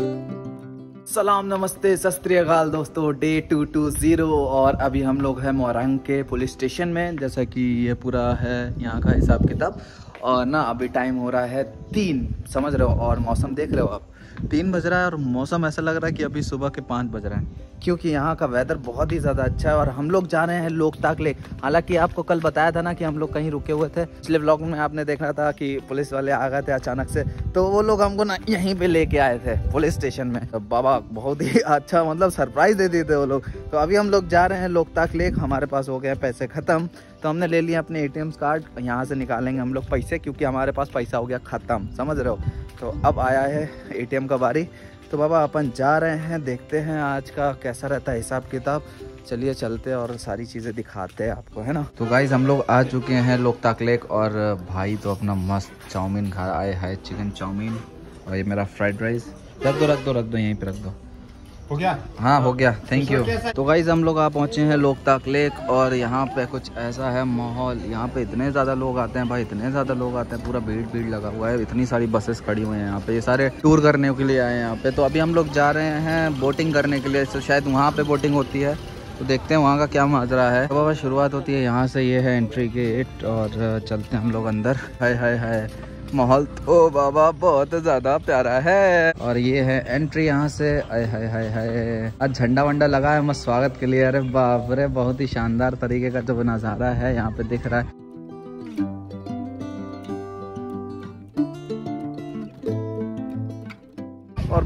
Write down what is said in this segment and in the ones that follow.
सलाम, नमस्ते सस्त्रीकाल दोस्तों, डे टू टू ज़ीरो। और अभी हम लोग हैं मोरंग के पुलिस स्टेशन में, जैसा कि ये पूरा है यहाँ का हिसाब किताब। और ना, अभी टाइम हो रहा है तीन, समझ रहे हो? और मौसम देख रहे हो आप? तीन बज रहा है और मौसम ऐसा लग रहा है कि अभी सुबह के पाँच बज रहे हैं। क्योंकि यहाँ का वेदर बहुत ही ज़्यादा अच्छा है और हम लोग जा रहे हैं लोकताक लेक हालाँकि आपको कल बताया था ना कि हम लोग कहीं रुके हुए थे, पिछले ब्लॉग में आपने देखा था कि पुलिस वाले आ गए थे अचानक से तो वो लोग हमको ना यहीं पे लेके आए थे पुलिस स्टेशन में। तो बाबा, बहुत ही अच्छा मतलब सरप्राइज़ दे दिए थे वो लोग। तो अभी हम लोग जा रहे हैं लोकताक लेक, हमारे पास हो गया पैसे ख़त्म। तो हमने ले लिया अपने एटीएम कार्ड यहाँ से निकालेंगे हम लोग पैसे क्योंकि हमारे पास पैसा हो गया ख़त्म, समझ रहे हो? तो अब आया है एटीएम का बारी। तो बाबा, अपन जा रहे हैं, देखते हैं आज का कैसा रहता है हिसाब किताब। चलिए चलते और सारी चीज़ें दिखाते हैं आपको, है ना? तो गाइज़ हम लोग आ चुके हैं लोकताक लेक और भाई तो अपना मस्त चाउमीन खा आए है चिकन चाउमीन और ये मेरा फ्राइड राइस रख दो रख दो रख दो, यहीं पे रख दो। हो गया? हाँ हो गया. थैंक यू तो गाइज़ हम लोग आ पहुँचे हैं लोकताक लेक और यहाँ पे कुछ ऐसा है माहौल. यहाँ पे इतने ज़्यादा लोग आते हैं भाई इतने ज़्यादा लोग आते हैं. पूरा भीड़ भीड़ लगा हुआ है. इतनी सारी बसेस खड़ी हुई हैं यहाँ पे. ये सारे टूर करने के लिए आए हैं यहाँ पे. तो अभी हम लोग जा रहे हैं बोटिंग करने के लिए. तो शायद वहाँ पे बोटिंग होती है. तो देखते हैं वहाँ का क्या माजरा है. तो बाबा शुरुआत होती है यहाँ से. ये है एंट्री गेट और चलते हैं हम लोग अंदर. हाय हाय हाय. माहौल तो बाबा बहुत ज़्यादा प्यारा है। और ये है एंट्री यहाँ से। आय हाय हाय हाय आज झंडा वंडा लगा है, मस्त स्वागत के लिए। अरे बाप रे, बहुत ही शानदार तरीके का जो नज़ारा है, यहाँ पे दिख रहा है।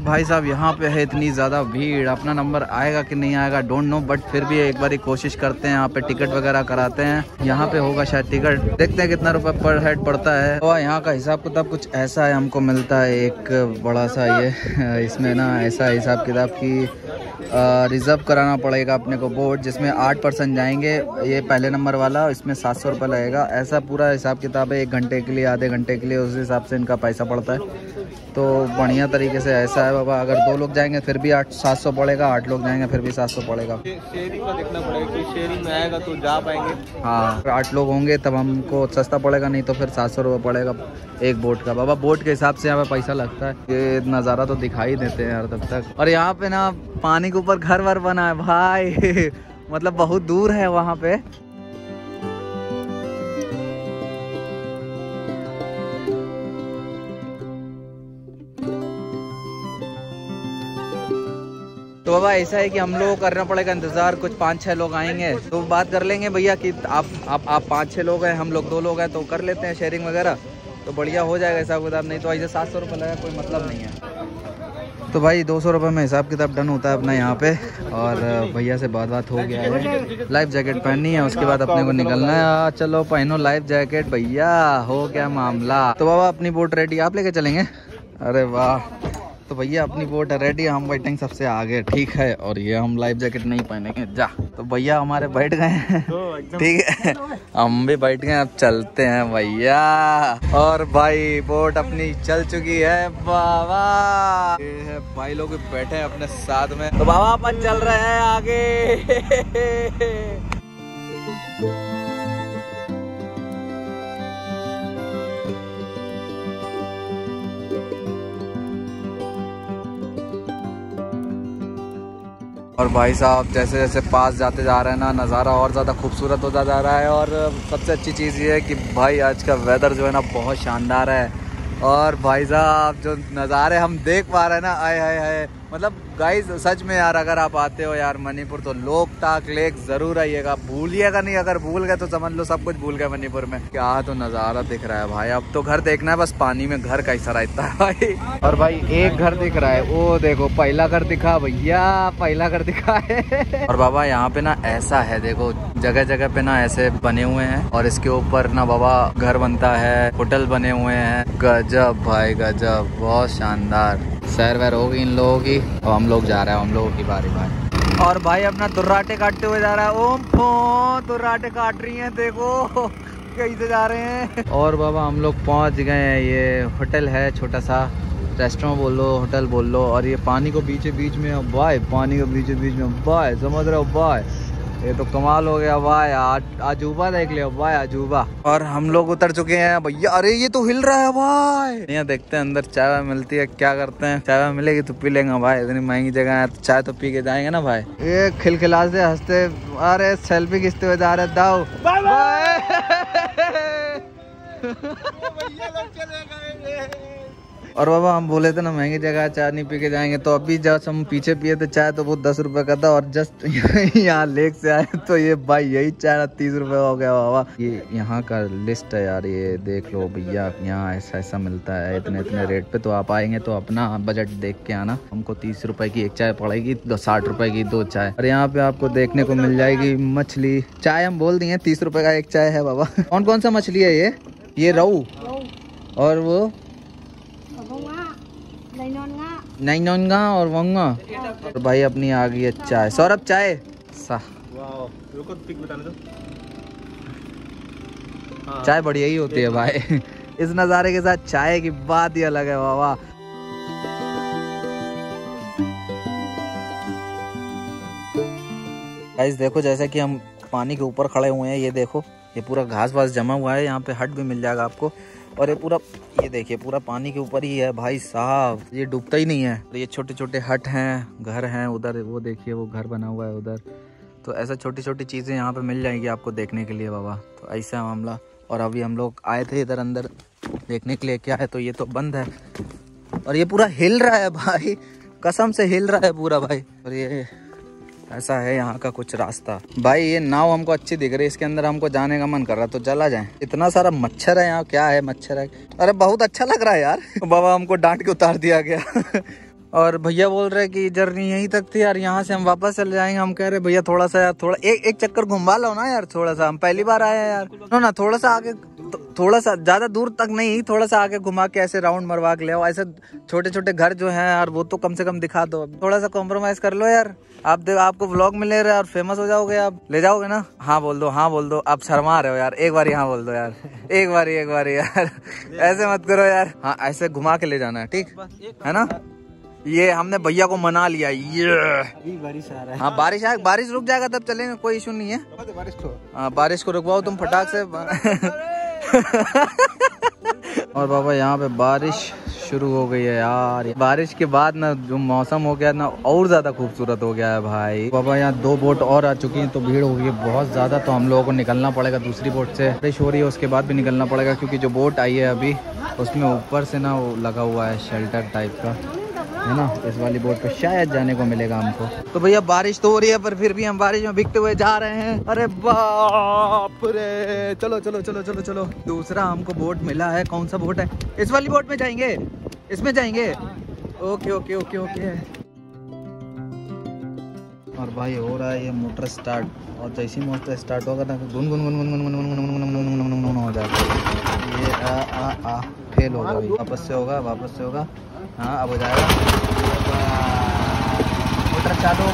भाई साहब, यहाँ पे है इतनी ज़्यादा भीड़। अपना नंबर आएगा कि नहीं आएगा डोंट नो बट फिर भी एक बार कोशिश करते हैं, यहाँ पे टिकट वगैरह कराते हैं। यहाँ पे होगा शायद टिकट देखते हैं कितना रुपए पर हेड पड़ता है। तो यहाँ का हिसाब किताब कुछ ऐसा है, हमको मिलता है एक बड़ा सा ये। इसमें ना ऐसा हिसाब किताब की रिज़र्व कराना पड़ेगा अपने को बोर्ड जिसमें आठ परसेंट जाएँगे, ये पहले नंबर वाला, इसमें सात सौ रुपये लगेगा। ऐसा पूरा हिसाब किताब है, एक घंटे के लिए, आधे घंटे के लिए, उस हिसाब से इनका पैसा पड़ता है। तो बढ़िया तरीके से ऐसा है बाबा। अगर दो लोग जाएँगे फिर भी आठ सात सौ पड़ेगा आठ लोग जाएँगे फिर भी सात सौ पड़ेगा। शेयरिंग का देखना पड़ेगा कि शेयरिंग में आएगा तो जा पाएँगे। हाँ आठ लोग होंगे तब हमको सस्ता पड़ेगा नहीं तो फिर सात सौ रुपये पड़ेगा एक बोट का। बाबा बोट के हिसाब से यहाँ पे पैसा लगता है। ये नज़ारा तो दिखाई देते हैं यार तब तक। और यहाँ पे ना पानी के ऊपर घर वर बना है भाई। मतलब बहुत दूर है वहाँ पे। तो बाबा, ऐसा है कि हम लोग करना पड़ेगा, इंतज़ार। कुछ पाँच छः लोग आएँगे तो बात कर लेंगे भैया कि आप आप आप पाँच छः लोग हैं, हम लोग दो लोग हैं तो कर लेते हैं शेयरिंग वगैरह। तो बढ़िया हो जाएगा हिसाब किताब, नहीं तो ऐसे सात सौ रुपये लगा कोई मतलब नहीं है। तो भाई, दो सौ रुपये में हिसाब किताब डन होता है अपना यहाँ पे, और भैया से बात बात हो गया है। लाइफ जैकेट पहननी है, उसके बाद अपने को निकलना है। चलो पहनो लाइफ जैकेट भैया, हो क्या मामला। तो बाबा, अपनी बोट रेडी आप लेके चलेंगे? अरे वाह। तो भैया अपनी बोट रेडी हम बैठेंगे सबसे आगे ठीक है? और ये हम लाइफ जैकेट नहीं पहनेंगे जा। तो भैया हमारे बैठ गए तो ठीक है? हम भी बैठ गए अब चलते हैं भैया। और भाई बोट अपनी चल चुकी है बाबा। ये है भाई लोग बैठे हैं अपने साथ में। तो बाबा अपन चल रहे हैं आगे। और भाई साहब, जैसे जैसे पास जाते जा रहे हैं ना, नज़ारा और ज़्यादा खूबसूरत होता जा रहा है और सबसे अच्छी चीज़ ये है कि भाई आज का वेदर जो है ना बहुत शानदार है। और भाई साहब, जो नज़ारे हम देख पा रहे हैं ना, आए हाय हाय मतलब गाइस सच में यार, अगर आप आते हो यार मणिपुर तो लोकताक लेक ज़रूर आइएगा। भूलिएगा नहीं, अगर भूल गए तो समझ लो सब कुछ भूल गए मणिपुर में। क्या तो नज़ारा दिख रहा है भाई। अब तो घर देखना है, बस पानी में घर रहता है भाई। और भाई, एक घर दिख रहा है, वो देखो, पहला घर दिखा भैया, पहला घर दिखा है। और बाबा, यहाँ पे ना ऐसा है, देखो जगह जगह पे ना ऐसे बने हुए हैं, और इसके ऊपर ना बाबा, घर बनता है, होटल बने हुए हैं। गजब भाई, गजब, बहुत शानदार। सैर वैर होगी इन लोगों की। और हम लोग जा रहे हैं हम लोगों की बारी बारी। और भाई अपना दुर्राटे काटते हुए जा रहा है। ओम फो दुर्राटे काट रही हैं देखो कैसे जा रहे हैं। और बाबा हम लोग पहुँच गए हैं। ये होटल है छोटा सा। रेस्टोरेंट बोल लो होटल बोल लो। और ये पानी को बीचे बीच में बाय पानी को बीचे बीच में बाय समझ रहे हो बाय ये तो कमाल हो गया वाह यार। अजूबा देख लिया वाह अजूबा और हम लोग उतर चुके हैं भैया अरे ये तो हिल रहा है भाई यहाँ देखते हैं अंदर चाय मिलती है क्या करते हैं? चाय मिलेगी तो पी लेंगे भाई इतनी महँगी जगह है तो चाय तो पी के जाएँगे ना भाई? ये खिलखिला से हँसते अरे सेल्फी खींचते हुए जा रहे दाऊ। और बाबा, हम बोले थे ना, महँगी जगह चाय नहीं पी के जाएँगे। तो अभी जब हम पीछे पिए थे, चाय तो वो दस रुपए का था और जस्ट यहाँ लेक से आए तो ये भाई यही चाय तीस रुपए हो गया बाबा। ये यहाँ का लिस्ट है यार, ये देख लो भैया, यहाँ ऐसा ऐसा मिलता है, इतने इतने रेट पे। तो आप आएँगे तो अपना बजट देख के आना। हमको तीस रुपए की एक चाय पड़ेगी साठ रुपए की दो चाय। और यहाँ पे आपको देखने को मिल जाएगी मछली। चाय हम बोल दिए, तीस रुपए का एक चाय है बाबा। कौन कौन सा मछली है ये? ये रहू और वो नैनोंगा। और वंगा। और भाई अपनी आ गई है चाय। सौरभ चाय? सा रुको पिक बताने दो। चाय बढ़िया ही होती है भाई। इस नज़ारे के साथ चाय की बात ही अलग है बाबा गाइस देखो जैसे कि हम पानी के ऊपर खड़े हुए हैं ये देखो ये पूरा घास वास जमा हुआ है यहाँ पे हट भी मिल जाएगा आपको। और ये पूरा, ये देखिए, पूरा पानी के ऊपर ही है भाई साहब। ये डूबता ही नहीं है। ये छोटे छोटे हट हैं, घर हैं, उधर वो देखिए, वो घर बना हुआ है उधर। तो ऐसा छोटी छोटी चीज़ें यहाँ पे मिल जाएँगी आपको देखने के लिए बाबा। तो ऐसा मामला। और अभी हम लोग आए थे इधर अंदर देखने के लिए, क्या है तो ये तो बंद है। और ये पूरा हिल रहा है भाई। कसम से हिल रहा है पूरा भाई। और ये ऐसा है यहाँ का कुछ रास्ता। भाई, ये नाव हमको अच्छी दिख रही है, इसके अंदर हमको जाने का मन कर रहा है तो चला जाए। इतना सारा मच्छर है यहाँ, क्या है मच्छर है? अरे, बहुत अच्छा लग रहा है यार। बाबा, हमको डांट के उतार दिया गया। और भैया बोल रहे कि जर्नी यहीं तक थी यार, यहाँ से हम वापस चले जाएँगे। हम कह रहे भैया थोड़ा सा यार, थोड़ा एक एक चक्कर घुमा लो ना यार थोड़ा सा हम पहली बार आए हैं यार। नो, ना थोड़ा सा आगे थोड़ा सा ज़्यादा दूर तक नहीं थोड़ा सा आगे घुमा के ऐसे राउंड मरवा के ले आओ। ऐसे छोटे छोटे घर जो हैं यार, वो तो कम से कम दिखा दो। थोड़ा सा कॉम्प्रोमाइज कर लो यार। आप देखो आपको व्लॉग मिले रहे और फ़ेमस हो जाओगे आप। ले जाओगे ना? हाँ बोल दो हाँ बोल दो। आप शर्मा रहे हो यार। एक बार यहाँ बोल दो यार। एक बार एक बार यार। ऐसे मत करो यार। हाँ ऐसे घुमा के ले जाना है ठीक? है ना? ये हमने भैया को मना लिया ये। अभी बारिश आ रहा है। हाँ बारिश आए बारिश रुक जाएगा तब चलेंगे कोई इशू नहीं है। बारिश तो हाँ बारिश को रुकवाओ तुम फटाक से। और बाबा यहाँ पे बारिश। शुरू हो गई है यार। बारिश के बाद ना जो मौसम हो गया ना और ज़्यादा खूबसूरत हो गया है भाई। बाबा, यहाँ दो बोट और आ चुकी हैं तो भीड़ हो गई है बहुत ज़्यादा तो हम लोगों को निकलना पड़ेगा दूसरी बोट से। बारिश हो रही है, उसके बाद भी निकलना पड़ेगा, क्योंकि जो बोट आई है अभी, उसमें ऊपर से ना लगा हुआ है शेल्टर टाइप का। है ना? इस वाली बोट पे शायद जाने को मिलेगा हमको। तो भैया, बारिश तो हो रही है, पर फिर भी हम बारिश में भीगते हुए जा रहे हैं। अरे बाप रे! चलो चलो चलो चलो चलो। दूसरा हमको बोट मिला है। कौन सा बोट है? इस वाली बोट में जाएँगे। इसमें जाएँगे। Okay okay okay okay. भाई हो रहा है ये मोटर स्टार्ट और जैसे ही मोटर स्टार्ट होगा ना गुन गुन गुन गुन गुन गुन गुन गुन गुन गुन गुन गुन गुन हो जाता है ये आ आ आ फेल होगा अभी वापस से होगा वापस से होगा हाँ अब हो जाएगा मोटर चालू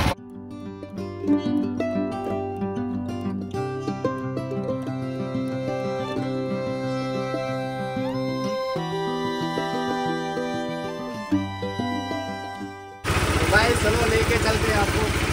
भाई चलो लेके चलते हैं आपको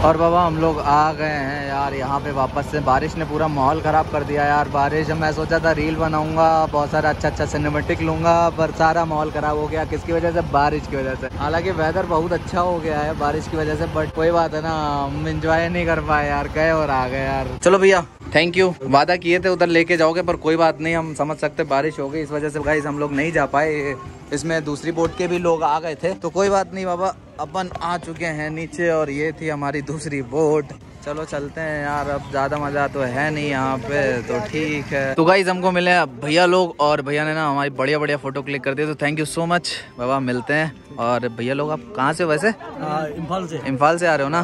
और बाबा, हम लोग आ गए हैं यार, यहाँ पे वापस से। बारिश ने पूरा माहौल ख़राब कर दिया यार, बारिश। मैं सोचा था रील बनाऊँगा, बहुत सारा अच्छा अच्छा सिनेमेटिक लूँगा, पर सारा माहौल ख़राब हो गया। किसकी वजह से? बारिश की वजह से। हालाँकि वेदर बहुत अच्छा हो गया है बारिश की वजह से बट कोई बात है ना, हम इंजॉय नहीं कर पाए यार, गए और आ गए यार। चलो भैया थैंक यू वादा किए थे उधर लेके जाओगे, पर कोई बात नहीं, हम समझ सकते बारिश हो गई। इस वजह से गाइस हम लोग नहीं जा पाए। इसमें दूसरी बोट के भी लोग आ गए थे तो कोई बात नहीं बाबा। अपन आ चुके हैं नीचे और ये थी हमारी दूसरी बोट। चलो चलते हैं यार अब ज़्यादा मज़ा तो है नहीं यहाँ पे तो ठीक है। तो गाइज़ हमको मिले भैया लोग और भैया ने ना हमारी बढ़िया बढ़िया फ़ोटो क्लिक कर दिए तो थैंक यू सो मच बाबा मिलते हैं। और भैया लोग आप कहाँ से वैसे? इम्फाल से। इम्फाल से आ रहे हो ना?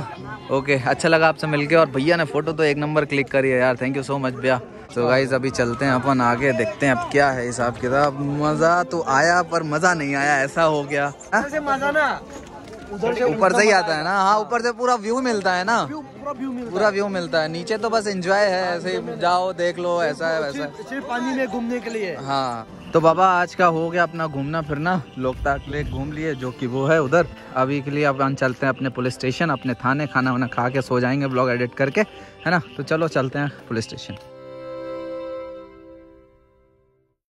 ओके अच्छा लगा आपसे मिलके। और भैया ने फ़ोटो तो एक नंबर क्लिक करी है यार थैंक यू सो मच भैया। तो गाइज़ अभी चलते हैं अपन आगे देखते हैं अब क्या है हिसाब किताब। मज़ा तो आया पर मज़ा नहीं आया ऐसा हो गया? मज़ा ना। उधर से ऊपर से ही आता है ना? हाँ ऊपर से पूरा व्यू मिलता है ना? पूरा व्यू मिलता है। नीचे तो बस एंजॉय है ऐसे ही जाओ देख लो ऐसा है वैसा सिर्फ़ पानी में घूमने के लिए। हाँ। तो बाबा आज का हो गया अपना घूमना फिरना। लोकताक लेक घूम लिए जो कि वो है उधर। अभी के लिए अब हम चलते हैं अपने पुलिस स्टेशन अपने थाने खाना वाना खा के सो जाएँगे ब्लॉग एडिट करके है ना? तो चलो चलते हैं पुलिस स्टेशन।